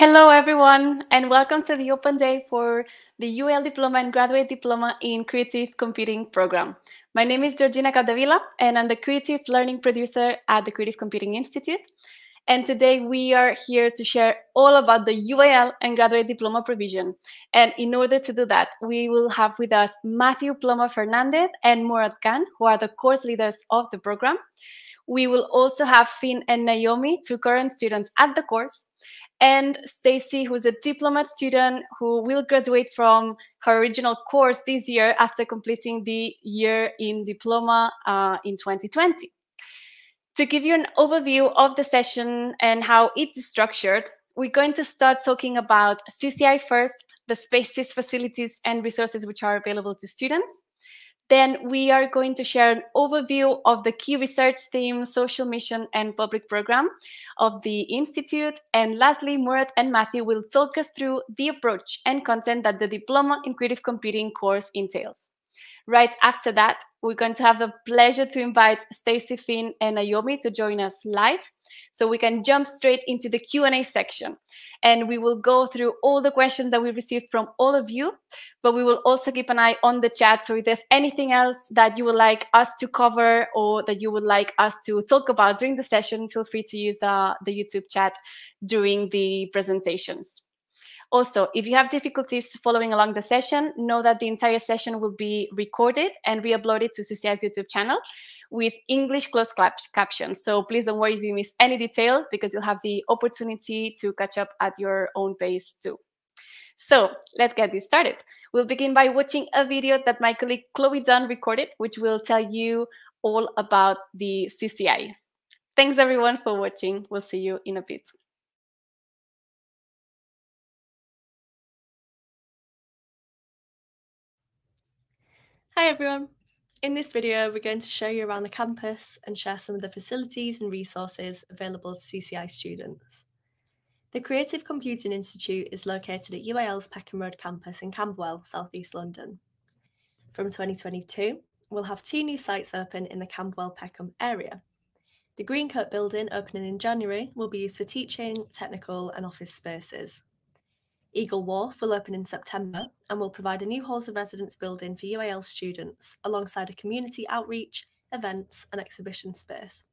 Hello, everyone, and welcome to the open day for the UAL Diploma and Graduate Diploma in Creative Computing program. My name is Georgina Capdevila, and I'm the Creative Learning Producer at the Creative Computing Institute. And today we are here to share all about the UAL and Graduate Diploma provision. And in order to do that, we will have with us Matthew Plummer Fernandez and Murad Khan, who are the course leaders of the program. We will also have Finn and Naomi, two current students at the course, and Stacey, who's a diplomat student who will graduate from her original course this year after completing the year in diploma uh, in 2020. To give you an overview of the session and how it's structured, we're going to start talking about CCI first, the spaces, facilities, and resources which are available to students. Then we are going to share an overview of the key research theme, social mission, and public program of the Institute. And lastly, Murad and Matthew will talk us through the approach and content that the Diploma in Creative Computing course entails. Right after that, we're going to have the pleasure to invite Stacey Finn and Naomi to join us live so we can jump straight into the Q&A section. And we will go through all the questions that we received from all of you, but we will also keep an eye on the chat. So if there's anything else that you would like us to cover or that you would like us to talk about during the session, feel free to use the, the YouTube chat during the presentations. Also, if you have difficulties following along the session, know that the entire session will be recorded and re-uploaded to CCI's YouTube channel with English closed captions. So please don't worry if you miss any detail because you'll have the opportunity to catch up at your own pace too. So let's get this started. We'll begin by watching a video that my colleague Chloe Dunn recorded, which will tell you all about the CCI. Thanks everyone for watching. We'll see you in a bit. Hi everyone! In this video, we're going to show you around the campus and share some of the facilities and resources available to CCI students. The Creative Computing Institute is located at UAL's Peckham Road campus in Camberwell, South East London. From 2022, we'll have two new sites open in the Camberwell Peckham area. The Greencoat building opening in January will be used for teaching, technical and office spaces. Eagle Wharf will open in September and will provide a new halls of residence building for UAL students alongside a community outreach, events and exhibition space.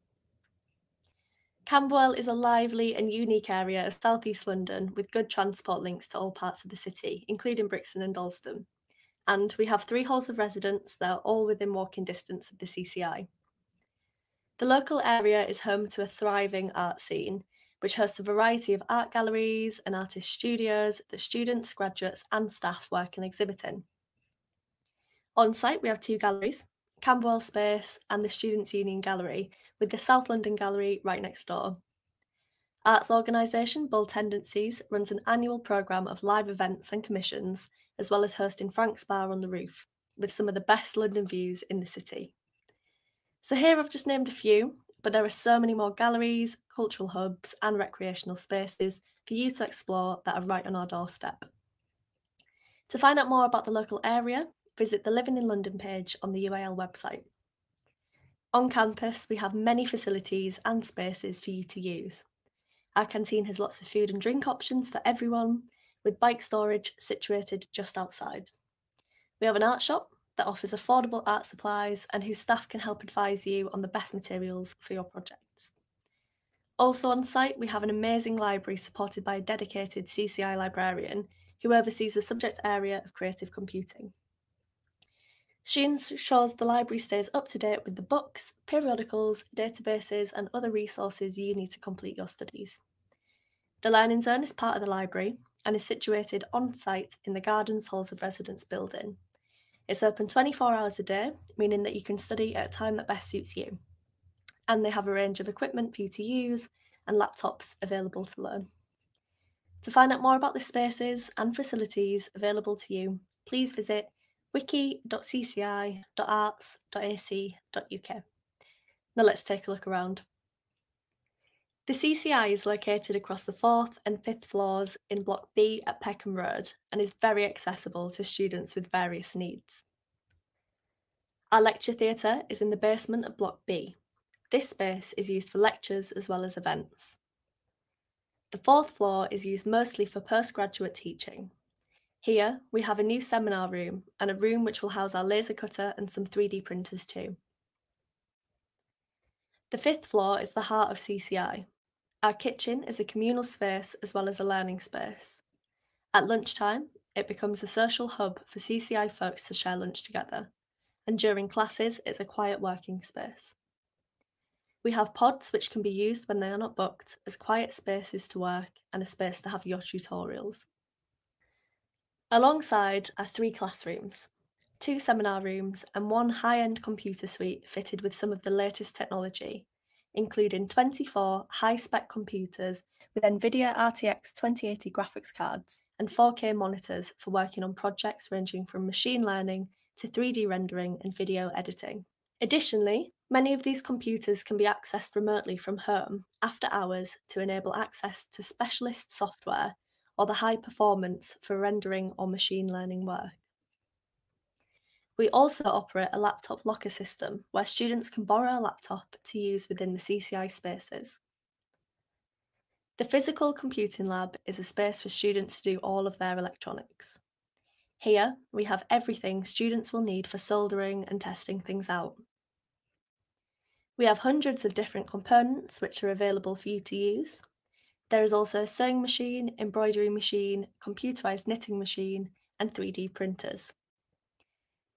Camberwell is a lively and unique area of southeast London with good transport links to all parts of the city, including Brixton and Dalston. And we have three halls of residence that are all within walking distance of the CCI. The local area is home to a thriving art scene, which hosts a variety of art galleries and artist studios that students, graduates, and staff work and exhibit in. On site, we have two galleries Camberwell Space and the Students' Union Gallery, with the South London Gallery right next door. Arts organisation Bold Tendencies runs an annual programme of live events and commissions, as well as hosting Frank's Bar on the roof, with some of the best London views in the city. So here I've just named a few, but there are so many more galleries, cultural hubs, and recreational spaces for you to explore that are right on our doorstep. To find out more about the local area, visit the Living in London page on the UAL website. On campus, we have many facilities and spaces for you to use. Our canteen has lots of food and drink options for everyone, with bike storage situated just outside. We have an art shop that offers affordable art supplies and whose staff can help advise you on the best materials for your projects. Also on site, we have an amazing library supported by a dedicated CCI librarian who oversees the subject area of creative computing. She ensures the library stays up to date with the books, periodicals, databases, and other resources you need to complete your studies. The Learning Zone is part of the library and is situated on site in the Gardens Halls of Residence building, it's open 24 hours a day, meaning that you can study at a time that best suits you. And they have a range of equipment for you to use and laptops available to learn. To find out more about the spaces and facilities available to you, please visit wiki.cci.arts.ac.uk. Now let's take a look around. The CCI is located across the fourth and fifth floors in Block B at Peckham Road and is very accessible to students with various needs. Our lecture theatre is in the basement of Block B. This space is used for lectures as well as events. The fourth floor is used mostly for postgraduate teaching. Here, we have a new seminar room and a room which will house our laser cutter and some 3D printers too. The fifth floor is the heart of CCI. Our kitchen is a communal space as well as a learning space. At lunchtime, it becomes a social hub for CCI folks to share lunch together, and during classes, it's a quiet working space. We have pods which can be used when they are not booked as quiet spaces to work and a space to have your tutorials. Alongside are three classrooms, two seminar rooms, and one high end computer suite fitted with some of the latest technology, including 24 high spec computers with NVIDIA RTX 2080 graphics cards and 4K monitors for working on projects ranging from machine learning to 3D rendering and video editing. Additionally, many of these computers can be accessed remotely from home after hours to enable access to specialist software or the high performance for rendering or machine learning work. We also operate a laptop locker system where students can borrow a laptop to use within the CCI spaces. The physical computing lab is a space for students to do all of their electronics. Here, we have everything students will need for soldering and testing things out. We have hundreds of different components which are available for you to use. There is also a sewing machine, embroidery machine, computerised knitting machine, and 3D printers.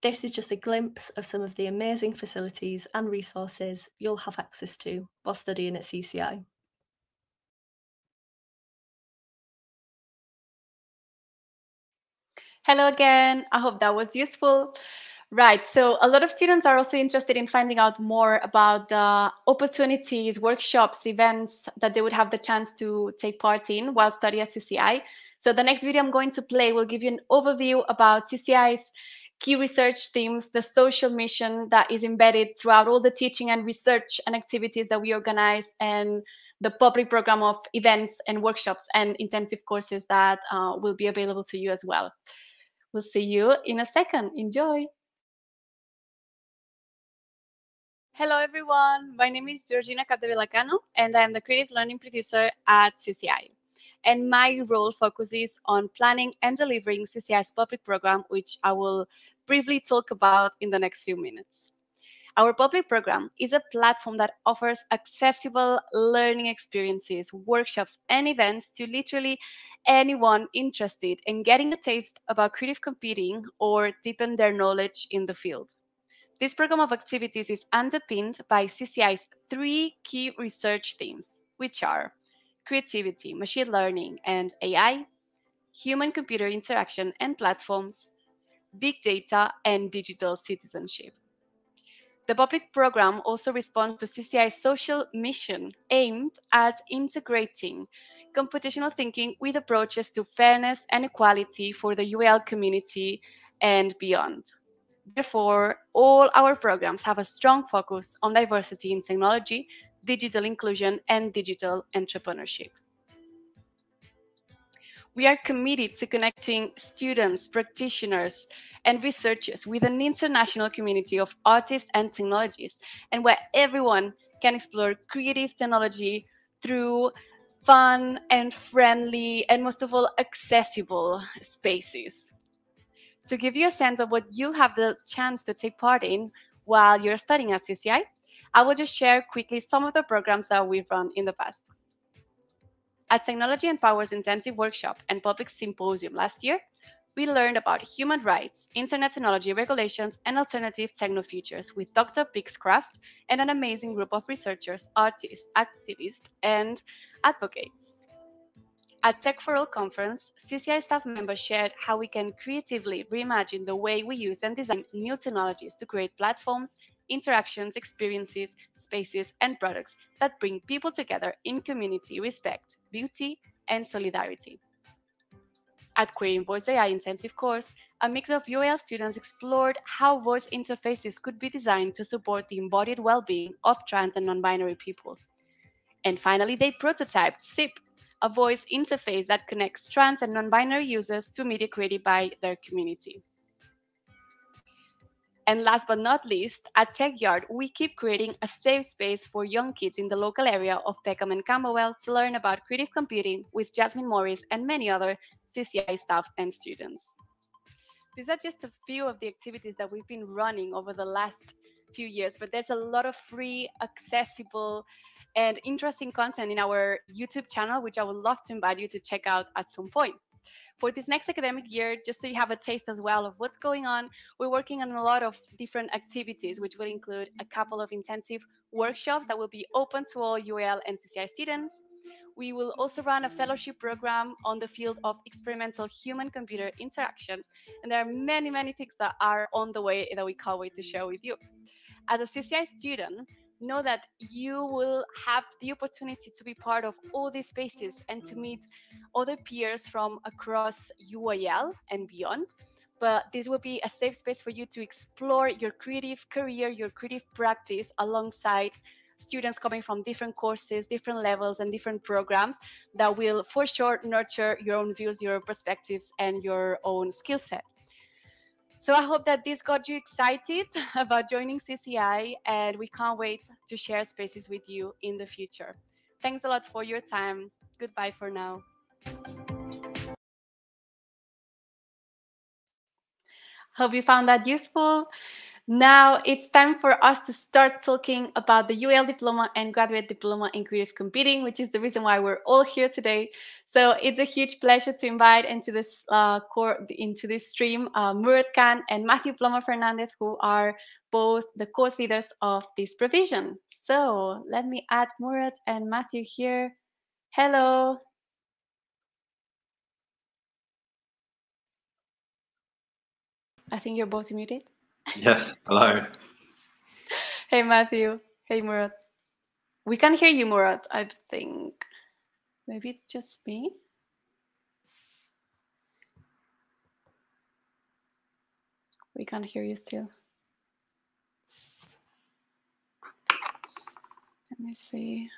This is just a glimpse of some of the amazing facilities and resources you'll have access to while studying at CCI. Hello again. I hope that was useful. Right. So a lot of students are also interested in finding out more about the opportunities, workshops, events that they would have the chance to take part in while studying at CCI. So the next video I'm going to play will give you an overview about CCI's key research themes, the social mission that is embedded throughout all the teaching and research and activities that we organize and the public program of events and workshops and intensive courses that uh, will be available to you as well. We'll see you in a second. Enjoy. Hello, everyone. My name is Georgina Capdevila-Cano, and I am the Creative Learning Producer at CCI. And my role focuses on planning and delivering CCI's public program, which I will briefly talk about in the next few minutes. Our public program is a platform that offers accessible learning experiences, workshops, and events to literally anyone interested in getting a taste about creative computing or deepen their knowledge in the field. This program of activities is underpinned by CCI's three key research themes, which are creativity, machine learning, and AI, human computer interaction and platforms, big data, and digital citizenship. The public program also responds to CCI's social mission aimed at integrating computational thinking with approaches to fairness and equality for the UAL community and beyond. Therefore, all our programs have a strong focus on diversity in technology, digital inclusion, and digital entrepreneurship. We are committed to connecting students, practitioners, and researchers with an international community of artists and technologists, and where everyone can explore creative technology through fun and friendly and most of all accessible spaces to give you a sense of what you have the chance to take part in while you're studying at cci i will just share quickly some of the programs that we've run in the past at technology and powers intensive workshop and public symposium last year we learned about human rights, internet technology regulations, and alternative techno futures with Dr. Pixcraft and an amazing group of researchers, artists, activists, and advocates. At Tech for All conference, CCI staff members shared how we can creatively reimagine the way we use and design new technologies to create platforms, interactions, experiences, spaces, and products that bring people together in community, respect, beauty, and solidarity. At Queering Voice AI intensive course, a mix of UAL students explored how voice interfaces could be designed to support the embodied well-being of trans and non-binary people. And finally, they prototyped SIP, a voice interface that connects trans and non-binary users to media created by their community. And last but not least, at Tech Yard, we keep creating a safe space for young kids in the local area of Peckham and Camberwell to learn about creative computing with Jasmine Morris and many other CCI staff and students. These are just a few of the activities that we've been running over the last few years, but there's a lot of free, accessible, and interesting content in our YouTube channel, which I would love to invite you to check out at some point. For this next academic year, just so you have a taste as well of what's going on, we're working on a lot of different activities, which will include a couple of intensive workshops that will be open to all UAL and CCI students. We will also run a fellowship program on the field of experimental human computer interaction. And there are many, many things that are on the way that we can't wait to share with you. As a CCI student, know that you will have the opportunity to be part of all these spaces and to meet other peers from across UAL and beyond. But this will be a safe space for you to explore your creative career, your creative practice alongside students coming from different courses, different levels, and different programs that will for sure nurture your own views, your perspectives, and your own skill set. So I hope that this got you excited about joining CCI, and we can't wait to share spaces with you in the future. Thanks a lot for your time. Goodbye for now. Hope you found that useful. Now it's time for us to start talking about the UAL diploma and graduate diploma in creative computing, which is the reason why we're all here today. So it's a huge pleasure to invite into this uh, core into this stream uh, Murad Khan and Matthew Plummer Fernandez, who are both the course leaders of this provision. So let me add Murad and Matthew here. Hello. I think you're both muted. Yes, hello. Hey, Matthew. Hey, Murad. We can hear you, Murad, I think. Maybe it's just me. We can't hear you still. Let me see.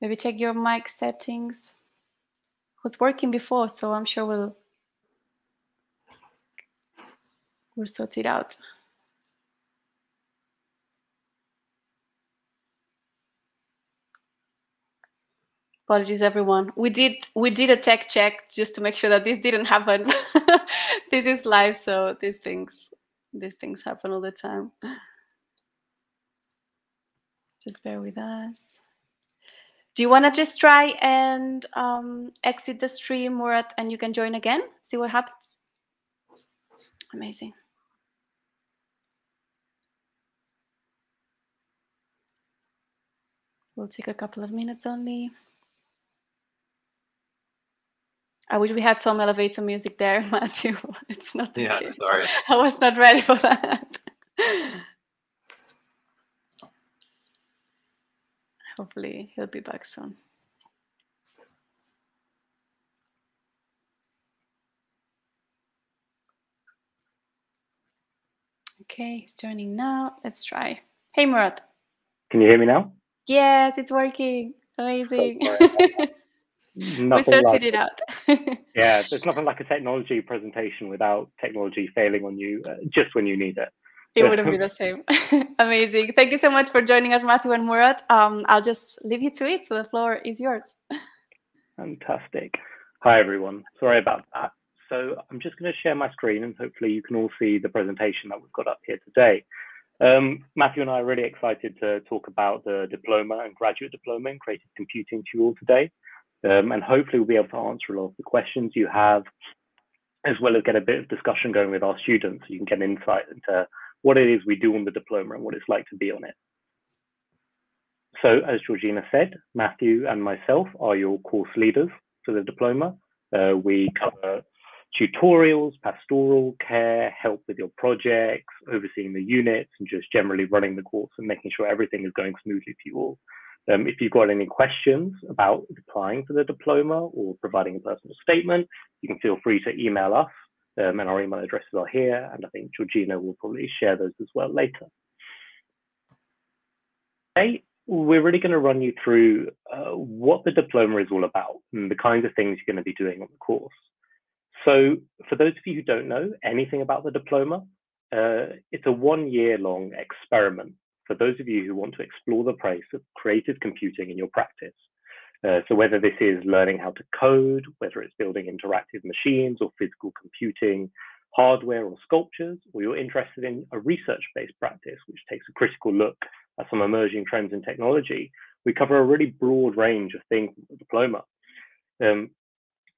Maybe check your mic settings. It was working before, so I'm sure we'll we'll sort it out. Apologies, everyone. We did we did a tech check just to make sure that this didn't happen. this is live, so these things these things happen all the time. Just bear with us. Do you want to just try and um, exit the stream, Murad, and you can join again? See what happens? Amazing. We'll take a couple of minutes only. I wish we had some elevator music there, Matthew. It's not the Yeah, case. sorry. I was not ready for that. Hopefully, he'll be back soon. Okay, he's joining now. Let's try. Hey, Murad. Can you hear me now? Yes, it's working. Amazing. we sorted like it out. yeah, there's nothing like a technology presentation without technology failing on you uh, just when you need it. it wouldn't be the same. Amazing. Thank you so much for joining us, Matthew and Murad. Um, I'll just leave you to it. So the floor is yours. Fantastic. Hi everyone. Sorry about that. So I'm just going to share my screen and hopefully you can all see the presentation that we've got up here today. Um, Matthew and I are really excited to talk about the diploma and graduate diploma in creative computing to you all today. Um, and hopefully we'll be able to answer a lot of the questions you have, as well as get a bit of discussion going with our students so you can get insight into what it is we do on the diploma and what it's like to be on it. So as Georgina said, Matthew and myself are your course leaders for the diploma. Uh, we cover tutorials, pastoral care, help with your projects, overseeing the units, and just generally running the course and making sure everything is going smoothly for you all. Um, if you've got any questions about applying for the diploma or providing a personal statement, you can feel free to email us, um, and our email addresses are here. And I think Georgina will probably share those as well later. Today, we're really going to run you through uh, what the diploma is all about and the kinds of things you're going to be doing on the course. So for those of you who don't know anything about the diploma, uh, it's a one year long experiment for those of you who want to explore the place of creative computing in your practice. Uh, so whether this is learning how to code, whether it's building interactive machines or physical computing, hardware or sculptures, or you're interested in a research-based practice, which takes a critical look at some emerging trends in technology, we cover a really broad range of things in the diploma. Um,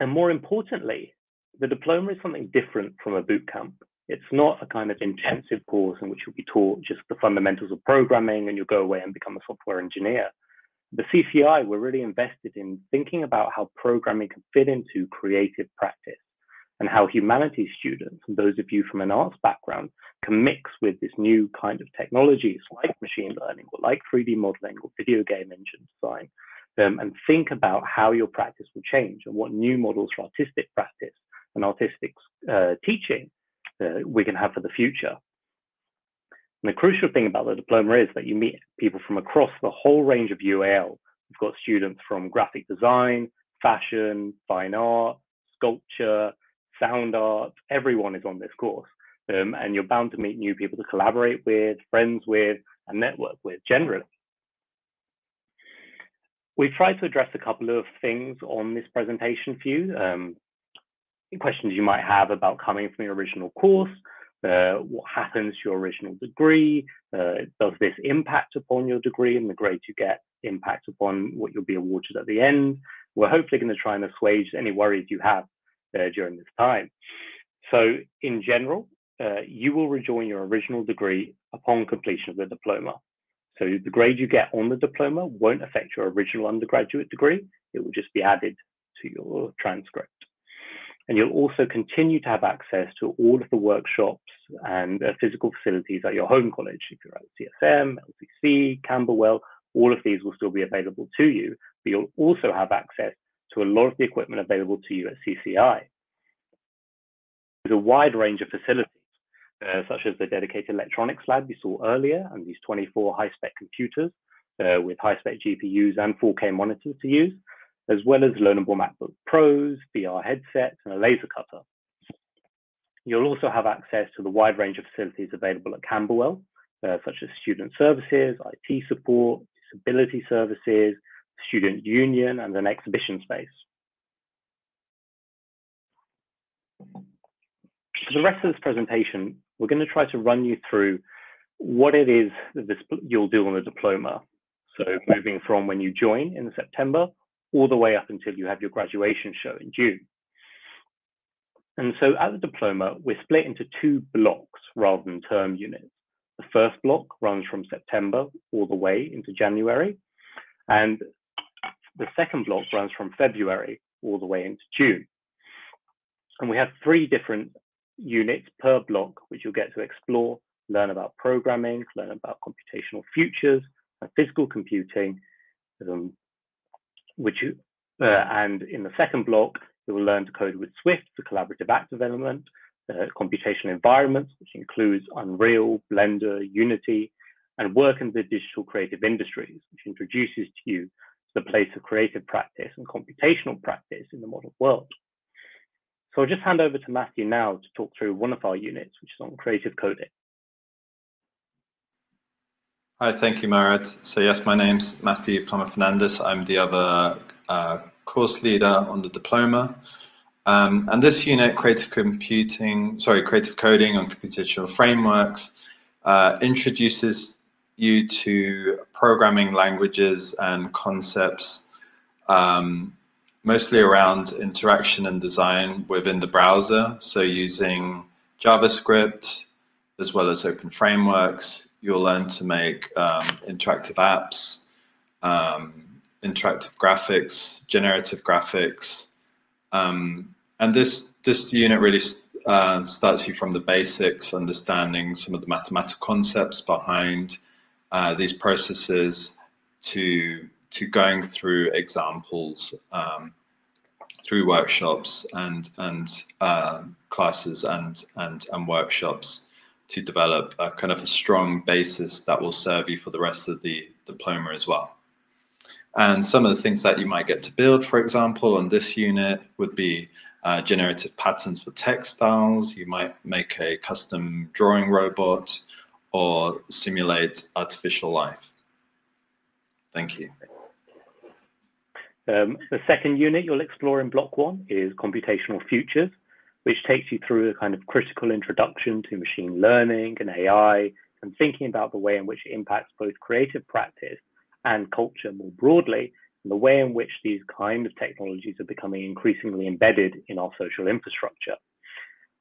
and more importantly, the diploma is something different from a boot camp. It's not a kind of intensive course in which you'll be taught just the fundamentals of programming and you'll go away and become a software engineer. The CCI, we're really invested in thinking about how programming can fit into creative practice and how humanities students and those of you from an arts background can mix with this new kind of technologies like machine learning or like 3D modeling or video game engine design um, and think about how your practice will change and what new models for artistic practice and artistic uh, teaching we can have for the future. And the crucial thing about the diploma is that you meet people from across the whole range of UAL. We've got students from graphic design, fashion, fine art, sculpture, sound art, everyone is on this course. Um, and you're bound to meet new people to collaborate with, friends with, and network with generally. We've tried to address a couple of things on this presentation for you. Um, questions you might have about coming from your original course, uh, what happens to your original degree, uh, does this impact upon your degree and the grade you get impact upon what you'll be awarded at the end. We're hopefully going to try and assuage any worries you have uh, during this time. So in general, uh, you will rejoin your original degree upon completion of the diploma. So the grade you get on the diploma won't affect your original undergraduate degree. It will just be added to your transcript. And you'll also continue to have access to all of the workshops and uh, physical facilities at your home college. If you're at CSM, LCC, Camberwell, all of these will still be available to you, but you'll also have access to a lot of the equipment available to you at CCI. There's a wide range of facilities, uh, such as the dedicated electronics lab you saw earlier, and these 24 high-spec computers uh, with high-spec GPUs and 4K monitors to use, as well as learnable MacBook Pros, VR headsets, and a laser cutter. You'll also have access to the wide range of facilities available at Camberwell, uh, such as student services, IT support, disability services, student union, and an exhibition space. For the rest of this presentation, we're going to try to run you through what it is that this, you'll do on the diploma. So moving from when you join in September all the way up until you have your graduation show in June. And so at the diploma, we're split into two blocks rather than term units. The first block runs from September all the way into January, and the second block runs from February all the way into June. And we have three different units per block, which you'll get to explore, learn about programming, learn about computational futures, and physical computing, um, which you, uh, and in the second block, you will learn to code with Swift for collaborative app development, uh, computational environments, which includes Unreal, Blender, Unity, and work in the digital creative industries, which introduces to you the place of creative practice and computational practice in the modern world. So I'll just hand over to Matthew now to talk through one of our units, which is on creative coding. Hi, thank you, Murad. So yes, my name's Matthew Plummer Fernandez. I'm the other uh, course leader on the diploma. Um, and this unit, creative computing, sorry, creative coding on computational frameworks, uh, introduces you to programming languages and concepts, um, mostly around interaction and design within the browser. So using JavaScript as well as open frameworks, you'll learn to make um, interactive apps, um, interactive graphics, generative graphics. Um, and this, this unit really uh, starts you from the basics, understanding some of the mathematical concepts behind uh, these processes to to going through examples um, through workshops and and uh, classes and and and workshops to develop a kind of a strong basis that will serve you for the rest of the diploma as well. And some of the things that you might get to build, for example, on this unit would be uh, generative patterns for textiles. You might make a custom drawing robot or simulate artificial life. Thank you. Um, the second unit you'll explore in block one is computational futures, which takes you through a kind of critical introduction to machine learning and AI and thinking about the way in which it impacts both creative practice and culture more broadly, and the way in which these kind of technologies are becoming increasingly embedded in our social infrastructure.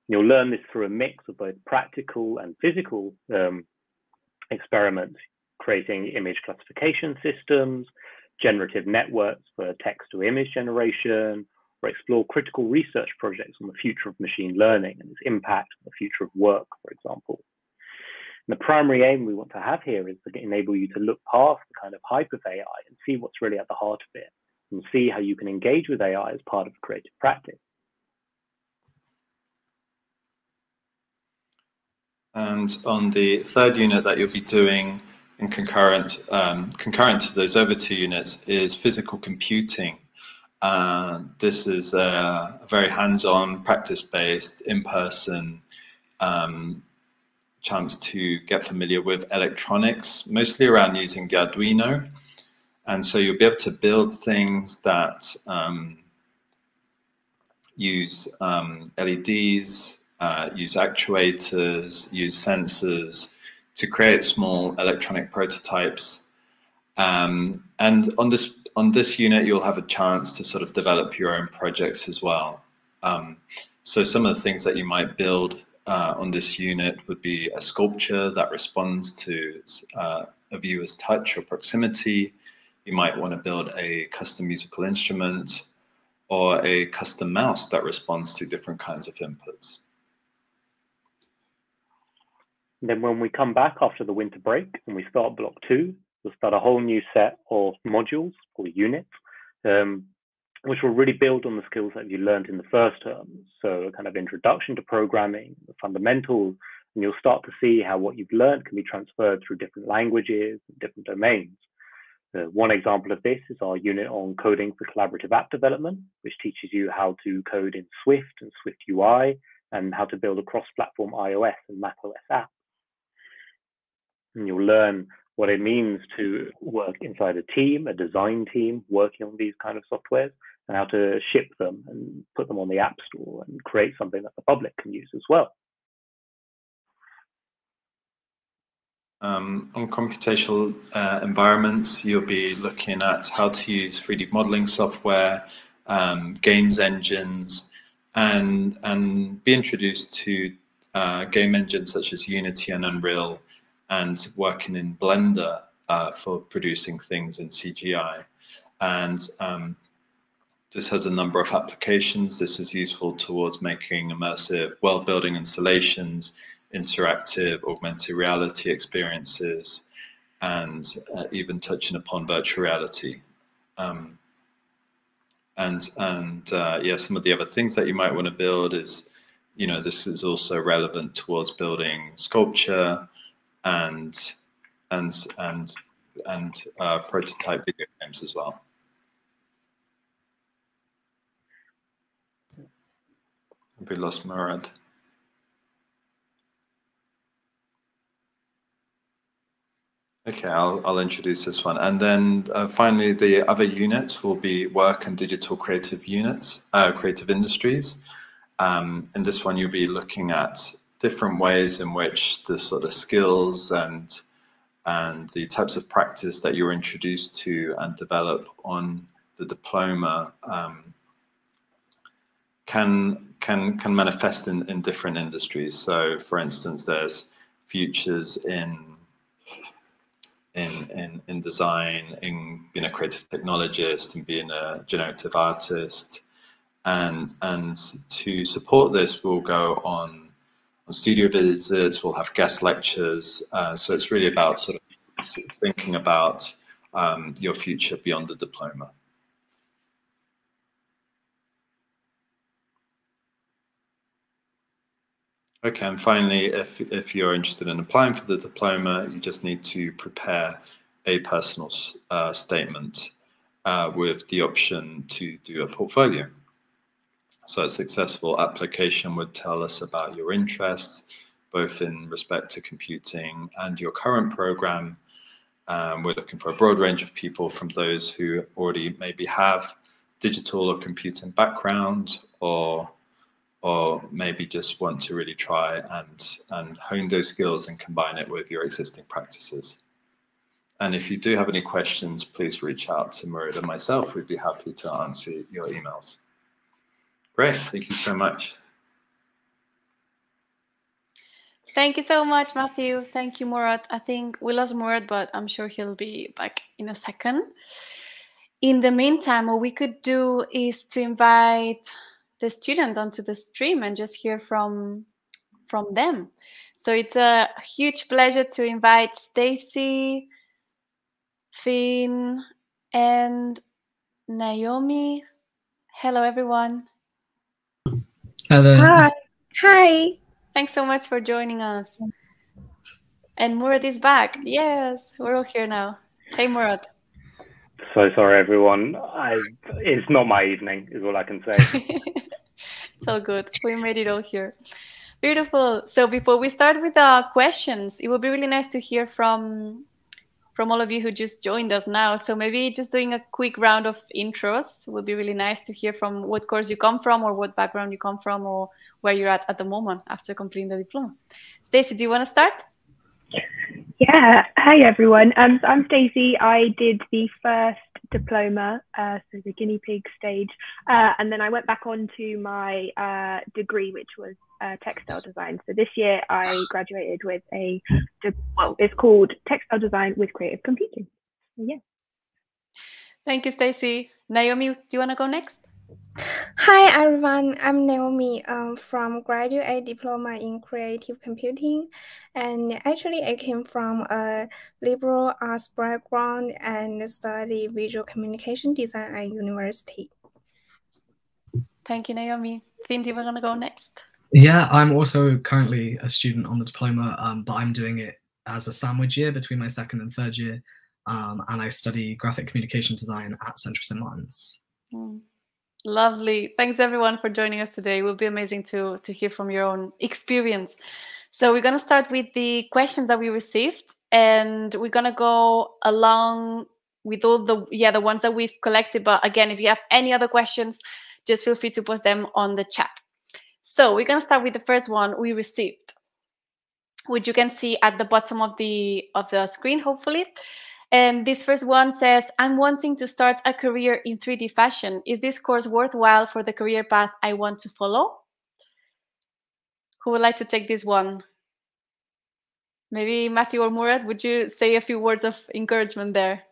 You'll learn this through a mix of both practical and physical um, experiments, creating image classification systems, generative networks for text to image generation, or explore critical research projects on the future of machine learning and its impact on the future of work, for example. And the primary aim we want to have here is to enable you to look past the kind of hype of AI and see what's really at the heart of it and see how you can engage with AI as part of creative practice. And on the third unit that you'll be doing in concurrent, um, concurrent to those other two units is physical computing. Uh, this is a, a very hands-on, practice-based, in-person um, chance to get familiar with electronics, mostly around using the Arduino. And so you'll be able to build things that um, use um, LEDs, uh, use actuators, use sensors to create small electronic prototypes. Um, and on this on this unit, you'll have a chance to sort of develop your own projects as well. Um, so some of the things that you might build uh, on this unit would be a sculpture that responds to uh, a viewer's touch or proximity. You might want to build a custom musical instrument or a custom mouse that responds to different kinds of inputs. Then when we come back after the winter break and we start block two, we'll start a whole new set of modules or units, um, which will really build on the skills that you learned in the first term. So a kind of introduction to programming, the fundamentals, and you'll start to see how what you've learned can be transferred through different languages, different domains. Uh, one example of this is our unit on coding for collaborative app development, which teaches you how to code in Swift and Swift UI and how to build a cross-platform iOS and macOS app. And you'll learn what it means to work inside a team, a design team, working on these kind of softwares, and how to ship them and put them on the App Store and create something that the public can use as well. Um, on computational uh, environments, you'll be looking at how to use 3D modeling software, um, games engines, and, and be introduced to uh, game engines such as Unity and Unreal, and working in Blender uh, for producing things in CGI. And um, this has a number of applications. This is useful towards making immersive world building installations, interactive augmented reality experiences, and uh, even touching upon virtual reality. Um, and and uh, yeah, some of the other things that you might want to build is, you know, this is also relevant towards building sculpture and and and and uh, prototype video games as well. We lost Murad. Okay, I'll, I'll introduce this one. And then uh, finally, the other unit will be work and digital creative units, uh, creative industries. Um, in this one, you'll be looking at different ways in which the sort of skills and and the types of practice that you're introduced to and develop on the diploma um, can can can manifest in, in different industries. So, for instance, there's futures in in in in design, in being a creative technologist, and being a generative artist, and and to support this, we'll go on on studio visits. We'll have guest lectures. Uh, so it's really about sort of thinking about um, your future beyond the diploma. Okay, and finally, if, if you're interested in applying for the diploma, you just need to prepare a personal uh, statement uh, with the option to do a portfolio. So a successful application would tell us about your interests, both in respect to computing and your current program. Um, we're looking for a broad range of people from those who already maybe have digital or computing background or or maybe just want to really try and, and hone those skills and combine it with your existing practices. And if you do have any questions, please reach out to Murad and myself. We'd be happy to answer your emails. Great, thank you so much. Thank you so much, Matthew. Thank you, Murad. I think we lost Murad, but I'm sure he'll be back in a second. In the meantime, what we could do is to invite the students onto the stream and just hear from from them. So it's a huge pleasure to invite Stacey, Finn, and Naomi. Hello, everyone. Hello. Hi. Hi. Thanks so much for joining us. And Murad is back. Yes, we're all here now. Hey, Murad. So sorry, everyone. I, it's not my evening, is all I can say. it's all good. We made it all here. Beautiful. So before we start with the questions, it would be really nice to hear from from all of you who just joined us now. So maybe just doing a quick round of intros would be really nice to hear from what course you come from or what background you come from or where you're at at the moment after completing the diploma. Stacey, do you want to start? Yeah. Hi, everyone. Um, so I'm Stacey. I did the first diploma, uh, so the guinea pig stage, uh, and then I went back on to my uh, degree, which was uh, textile design. So this year I graduated with a, well, it's called textile design with creative computing. So, yeah. Thank you, Stacey. Naomi, do you want to go next? Hi everyone, I'm Naomi um, from graduate diploma in creative computing and actually I came from a liberal arts background and study visual communication design at university. Thank you, Naomi. Finn, do you want to go next? Yeah, I'm also currently a student on the diploma, um, but I'm doing it as a sandwich year between my second and third year. Um, and I study graphic communication design at Central St. Martin's. Mm. Lovely. Thanks everyone for joining us today. It will be amazing to to hear from your own experience. So we're going to start with the questions that we received and we're going to go along with all the yeah, the ones that we've collected, but again, if you have any other questions, just feel free to post them on the chat. So we're going to start with the first one we received, which you can see at the bottom of the of the screen hopefully. And this first one says, I'm wanting to start a career in 3D fashion. Is this course worthwhile for the career path I want to follow? Who would like to take this one? Maybe Matthew or Murad, would you say a few words of encouragement there?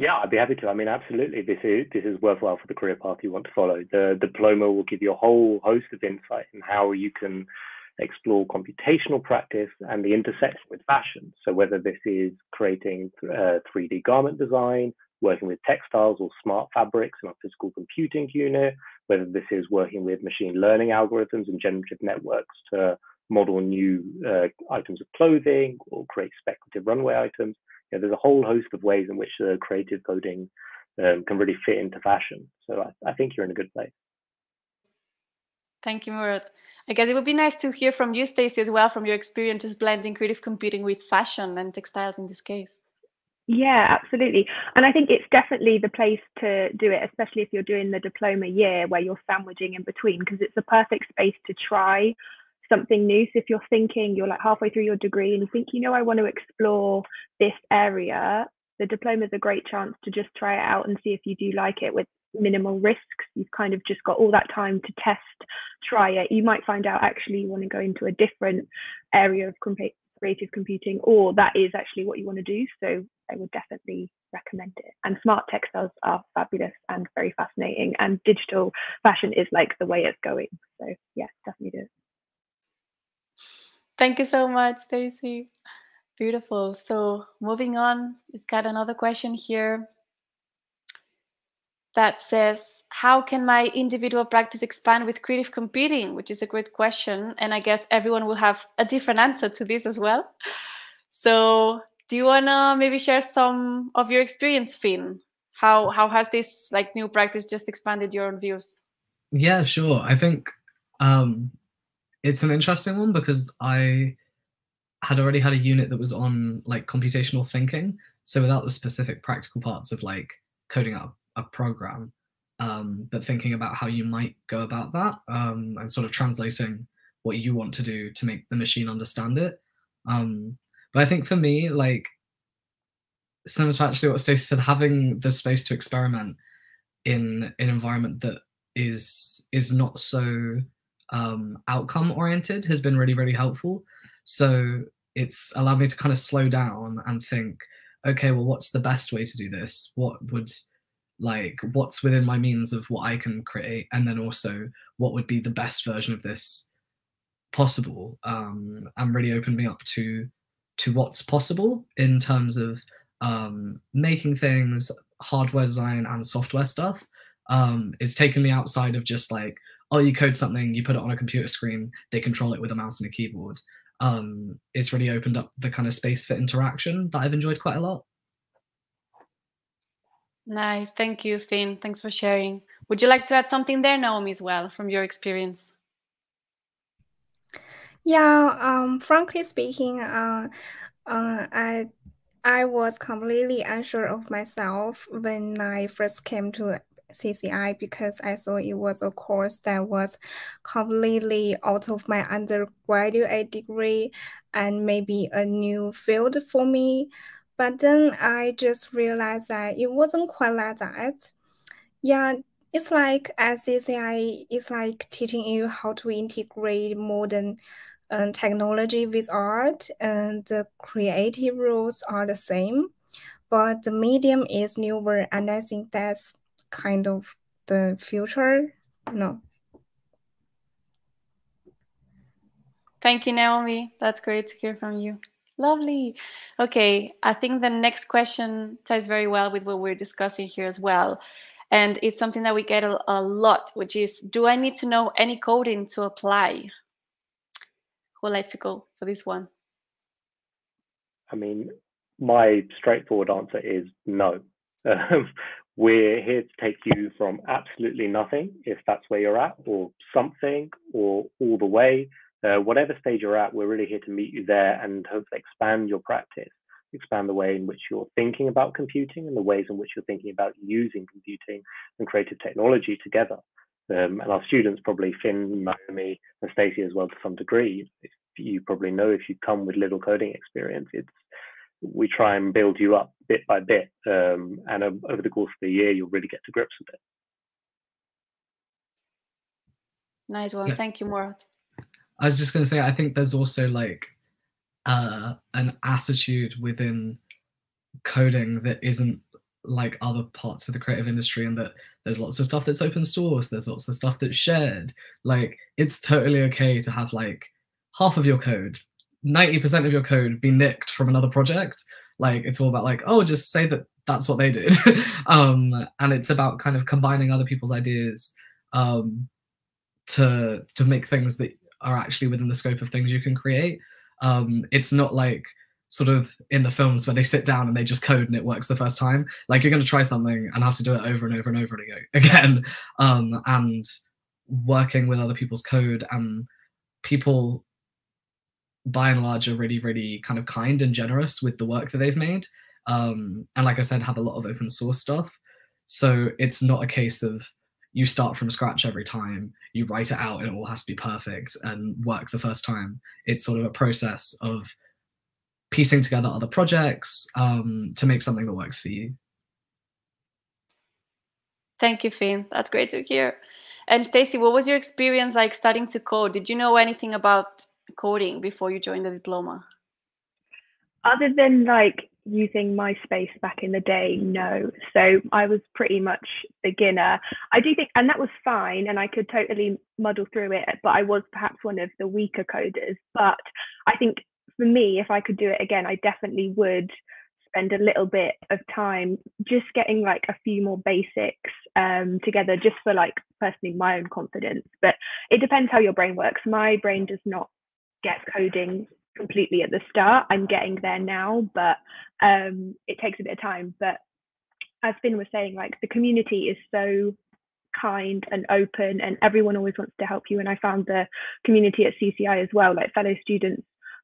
Yeah, I'd be happy to. I mean, absolutely, this is this is worthwhile for the career path you want to follow. The diploma will give you a whole host of insight in how you can explore computational practice and the intersection with fashion. So whether this is creating uh, 3D garment design, working with textiles or smart fabrics in a physical computing unit, whether this is working with machine learning algorithms and generative networks to model new uh, items of clothing or create speculative runway items. You know, there's a whole host of ways in which uh, creative coding um, can really fit into fashion. So I, I think you're in a good place. Thank you, Murad. I guess it would be nice to hear from you, Stacey, as well, from your experience just blending creative computing with fashion and textiles in this case. Yeah, absolutely. And I think it's definitely the place to do it, especially if you're doing the diploma year where you're sandwiching in between, because it's a perfect space to try something new. So if you're thinking you're like halfway through your degree and you think, you know, I want to explore this area, the diploma is a great chance to just try it out and see if you do like it with minimal risks. You've kind of just got all that time to test, try it. You might find out actually you want to go into a different area of creative computing, or that is actually what you want to do. So I would definitely recommend it. And smart textiles are fabulous and very fascinating. And digital fashion is like the way it's going. So yeah, definitely do it. Thank you so much, Stacey. Beautiful. So moving on, we've got another question here that says, How can my individual practice expand with creative computing? Which is a great question. And I guess everyone will have a different answer to this as well. So, do you want to maybe share some of your experience, Finn? how how has this like new practice just expanded your own views yeah sure i think um it's an interesting one because i had already had a unit that was on like computational thinking so without the specific practical parts of like coding out a program um, but thinking about how you might go about that um, and sort of translating what you want to do to make the machine understand it. Um, but I think for me, like similar to actually what Stacey said, having the space to experiment in an environment that is is not so um, outcome oriented has been really really helpful. So it's allowed me to kind of slow down and think, okay, well, what's the best way to do this? What would like what's within my means of what I can create, and then also what would be the best version of this possible, um, and really opened me up to to what's possible in terms of um, making things, hardware design, and software stuff. Um, it's taken me outside of just like, oh, you code something, you put it on a computer screen, they control it with a mouse and a keyboard. Um, it's really opened up the kind of space for interaction that I've enjoyed quite a lot. Nice. Thank you, Finn. Thanks for sharing. Would you like to add something there, Naomi, as well, from your experience? Yeah, um, frankly speaking, uh, uh, I I was completely unsure of myself when I first came to CCI because I saw it was a course that was completely out of my undergraduate degree and maybe a new field for me. But then I just realized that it wasn't quite like that. Yeah, it's like at CCI, it's like teaching you how to integrate modern um, technology with art, and the creative rules are the same, but the medium is newer, and I think that's kind of the future. No. Thank you, Naomi. That's great to hear from you. Lovely. Okay, I think the next question ties very well with what we're discussing here as well. And it's something that we get a, a lot, which is Do I need to know any coding to apply? Who would like to go for this one? I mean, my straightforward answer is no. Um, we're here to take you from absolutely nothing, if that's where you're at, or something, or all the way uh, whatever stage you're at, we're really here to meet you there and hopefully expand your practice, expand the way in which you're thinking about computing and the ways in which you're thinking about using computing and creative technology together. Um, and our students, probably Finn, Naomi, and Stacey as well to some degree, you probably know if you come with little coding experience, it's we try and build you up bit by bit, um, and over the course of the year, you'll really get to grips with it. Nice one. Yeah. Thank you, Murad. I was just going to say, I think there's also like uh, an attitude within coding that isn't like other parts of the creative industry, and that there's lots of stuff that's open source, there's lots of stuff that's shared. Like, it's totally okay to have like half of your code, 90% of your code be nicked from another project. Like, it's all about like, oh, just say that that's what they did. um, and it's about kind of combining other people's ideas um, to to make things that are actually within the scope of things you can create. Um, it's not like sort of in the films where they sit down and they just code and it works the first time. Like you're going to try something and have to do it over and over and over again. Um, and working with other people's code and people by and large are really really kind of kind and generous with the work that they've made um, and like i said have a lot of open source stuff. So it's not a case of you start from scratch every time you write it out and it all has to be perfect and work the first time. It's sort of a process of piecing together other projects um, to make something that works for you. Thank you finn. That's great to hear. And stacey what was your experience like starting to code? Did you know anything about coding before you joined the diploma other than like using MySpace back in the day, no. So I was pretty much beginner. I do think, and that was fine, and I could totally muddle through it, but I was perhaps one of the weaker coders. But I think for me, if I could do it again, I definitely would spend a little bit of time just getting like a few more basics um, together just for like personally my own confidence but it depends how your brain works my brain does not get coding completely at the start. I'm getting there now, but um, it takes a bit of time. But as Finn was saying, like the community is so kind and open and everyone always wants to help you. And I found the community at CCI as well, like fellow students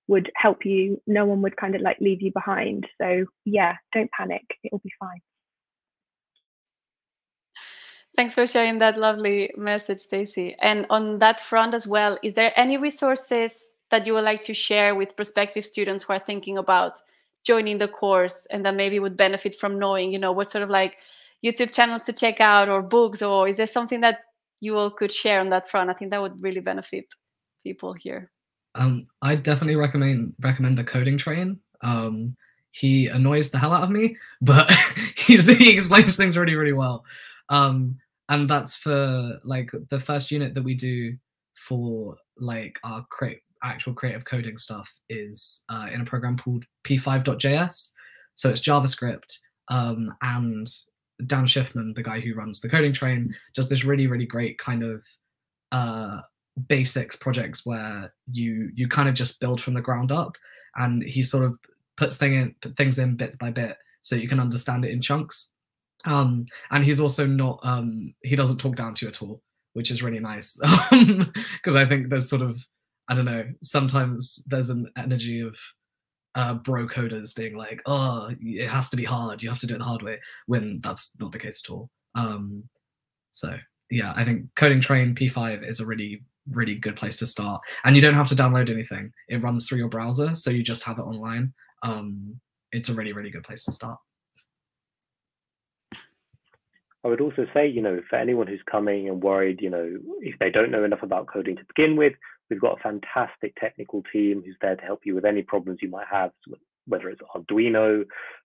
would help you. No one would kind of like leave you behind. So yeah, don't panic. It'll be fine. Thanks for sharing that lovely message, Stacey. And on that front as well, is there any resources that you would like to share with prospective students who are thinking about joining the course and that maybe would benefit from knowing, you know, what sort of like YouTube channels to check out or books, or is there something that you all could share on that front? I think that would really benefit people here. Um, I definitely recommend recommend the coding train. Um, he annoys the hell out of me, but he explains things really, really well. Um, and that's for like the first unit that we do for like our create actual creative coding stuff is uh, in a program called p5.js so it's javascript um, and dan shiffman the guy who runs the coding train does this really really great kind of uh, basics projects where you you kind of just build from the ground up and he sort of puts thing in, things in bit by bit so you can understand it in chunks um, and he's also not um, he doesn't talk down to you at all, which is really nice. Because I think there's sort of I don't know, sometimes there's an energy of uh, bro coders being like, oh, it has to be hard, you have to do it the hard way, when that's not the case at all. Um, so yeah, I think Coding Train P5 is a really, really good place to start. And you don't have to download anything. It runs through your browser, so you just have it online. Um, it's a really, really good place to start. I would also say, you know, for anyone who's coming and worried, you know, if they don't know enough about coding to begin with, we've got a fantastic technical team who's there to help you with any problems you might have, whether it's Arduino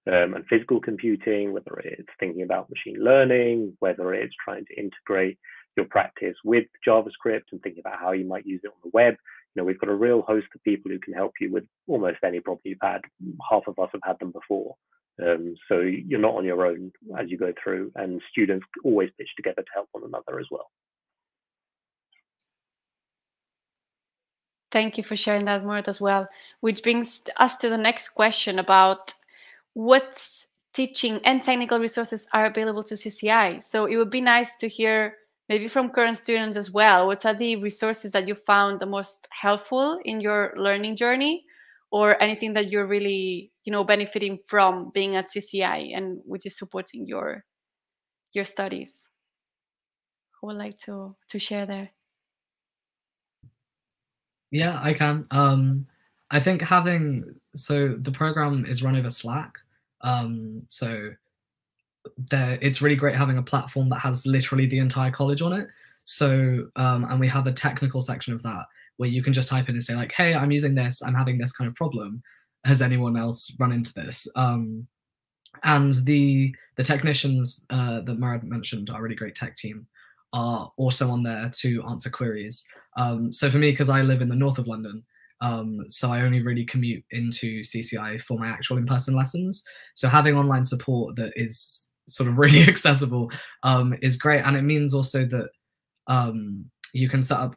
um, and physical computing, whether it's thinking about machine learning, whether it's trying to integrate your practice with JavaScript and thinking about how you might use it on the web. You know, we've got a real host of people who can help you with almost any problem you've had. Half of us have had them before. Um, so you're not on your own as you go through, and students always pitch together to help one another as well. Thank you for sharing that, Murad, as well. Which brings us to the next question about what teaching and technical resources are available to CCI. So it would be nice to hear maybe from current students as well. What are the resources that you found the most helpful in your learning journey? or anything that you're really you know benefiting from being at CCI and which is supporting your your studies who would like to to share there yeah i can. Um i think having so the program is run over slack. Um so there it's really great having a platform that has literally the entire college on it. So um and we have a technical section of that where you can just type in and say like, hey, I'm using this, I'm having this kind of problem. Has anyone else run into this? Um, and the the technicians uh, that Murad mentioned, are a really great tech team, are also on there to answer queries. Um, so for me, because I live in the north of London, um, so I only really commute into CCI for my actual in-person lessons. So having online support that is sort of really accessible um, is great, and it means also that um, you can set up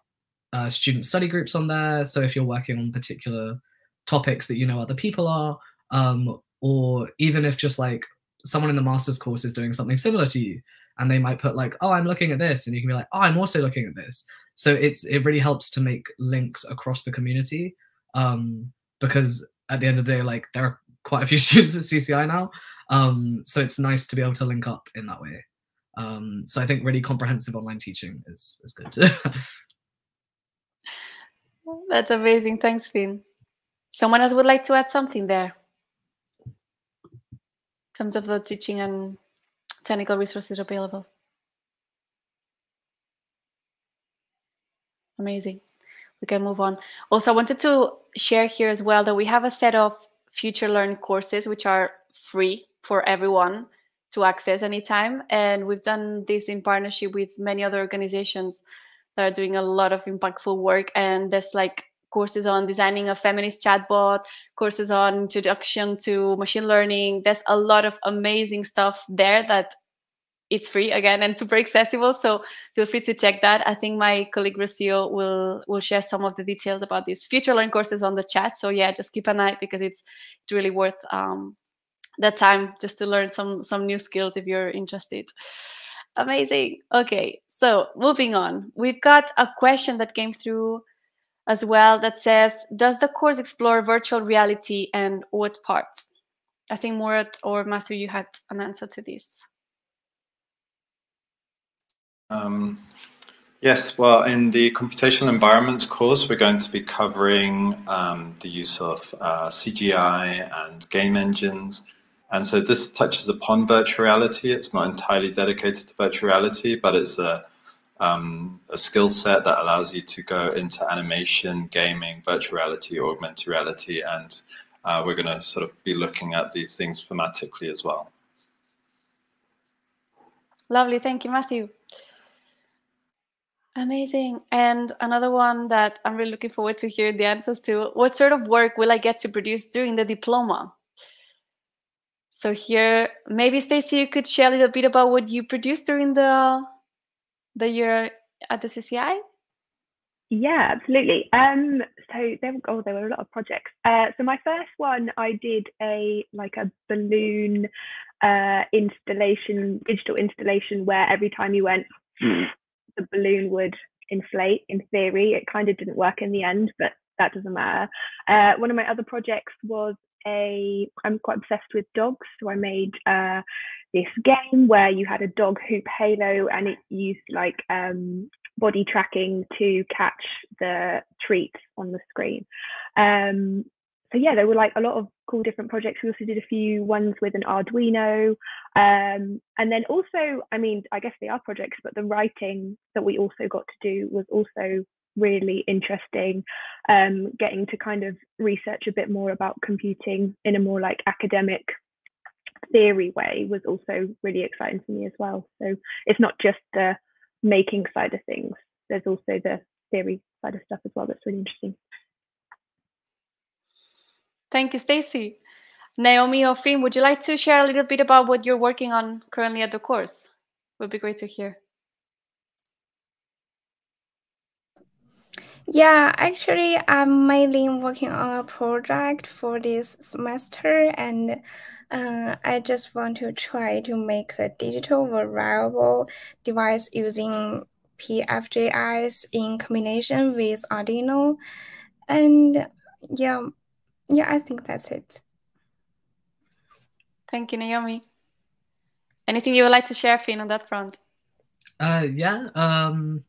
uh, student study groups on there. So if you're working on particular topics that you know other people are, um, or even if just like someone in the master's course is doing something similar to you, and they might put like, "Oh, I'm looking at this," and you can be like, "Oh, I'm also looking at this." So it's it really helps to make links across the community, um, because at the end of the day, like there are quite a few students at CCI now, um, so it's nice to be able to link up in that way. Um, so I think really comprehensive online teaching is is good. That's amazing. Thanks, Finn. Someone else would like to add something there in terms of the teaching and technical resources available. Amazing. We can move on. Also, I wanted to share here as well that we have a set of Future Learn courses which are free for everyone to access anytime. And we've done this in partnership with many other organizations that are doing a lot of impactful work. And there's like courses on designing a feminist chatbot, courses on introduction to machine learning. There's a lot of amazing stuff there that it's free again and super accessible. So feel free to check that. I think my colleague Rocio will will share some of the details about these future learn courses on the chat. So yeah, just keep an eye because it's really worth um, the time just to learn some some new skills if you're interested. Amazing. Okay, so moving on, we've got a question that came through as well that says, "Does the course explore virtual reality and what parts?" I think Murad or Matthew, you had an answer to this. Um, yes, well, in the computational environments course, we're going to be covering um, the use of uh, CGI and game engines. And so this touches upon virtual reality. It's not entirely dedicated to virtual reality, but it's a, um, a skill set that allows you to go into animation, gaming, virtual reality, augmented reality, and uh, we're going to sort of be looking at these things thematically as well. Lovely, thank you, Matthew. Amazing. And another one that I'm really looking forward to hearing the answers to. What sort of work will I get to produce during the diploma? So here, maybe Stacey, you could share a little bit about what you produced during the the year at the CCI. Yeah, absolutely. Um, so there, oh, there were a lot of projects. Uh, so my first one, I did a like a balloon uh, installation, digital installation, where every time you went, the balloon would inflate. In theory, it kind of didn't work in the end, but that doesn't matter. Uh, one of my other projects was a. I'm quite obsessed with dogs, so I made uh, this game where you had a dog hoop halo, and it used like um, body tracking to catch the treats on the screen. Um, so yeah, there were like a lot of cool different projects. We also did a few ones with an Arduino. Um, and then also, I mean, I guess they are projects, but the writing that we also got to do was also really interesting. Um, getting to kind of research a bit more about computing in a more like academic theory way was also really exciting for me as well. So it's not just the making side of things. There's also the theory side of stuff as well that's really interesting. Thank you, Stacey. Naomi or Finn, would you like to share a little bit about what you're working on currently at the course? Would be great to hear. Yeah, actually, I'm mainly working on a project for this semester, and uh, I just want to try to make a digital variable device using p5.js in combination with Arduino. And yeah, yeah, I think that's it. Thank you, Naomi. Anything you would like to share, Finn, on that front? Uh, yeah. Um,